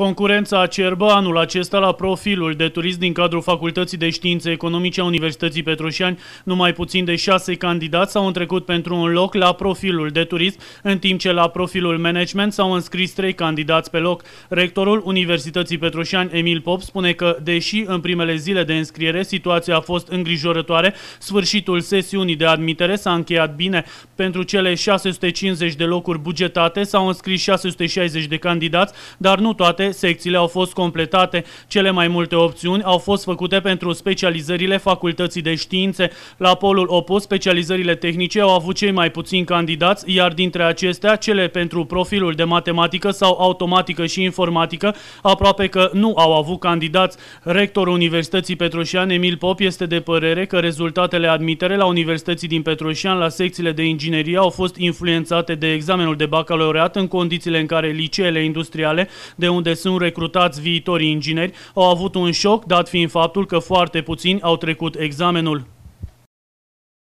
Concurența acerbă anul acesta la profilul de turism din cadrul Facultății de Științe Economice a Universității Petroșani. Numai puțin de șase candidați s-au întrecut pentru un loc la profilul de turism, în timp ce la profilul management s-au înscris trei candidați pe loc. Rectorul Universității Petroșani, Emil Pop, spune că, deși în primele zile de înscriere situația a fost îngrijorătoare, sfârșitul sesiunii de admitere s-a încheiat bine. Pentru cele 650 de locuri bugetate s-au înscris 660 de candidați, dar nu toate secțiile au fost completate. Cele mai multe opțiuni au fost făcute pentru specializările facultății de științe. La polul opus, specializările tehnice au avut cei mai puțini candidați, iar dintre acestea, cele pentru profilul de matematică sau automatică și informatică, aproape că nu au avut candidați. Rectorul Universității Petroșan, Emil Pop, este de părere că rezultatele admitere la Universității din Petroșan la secțiile de inginerie au fost influențate de examenul de bacalaureat în condițiile în care liceele industriale, de unde sunt recrutați viitorii ingineri au avut un șoc, dat fiind faptul că foarte puțini au trecut examenul.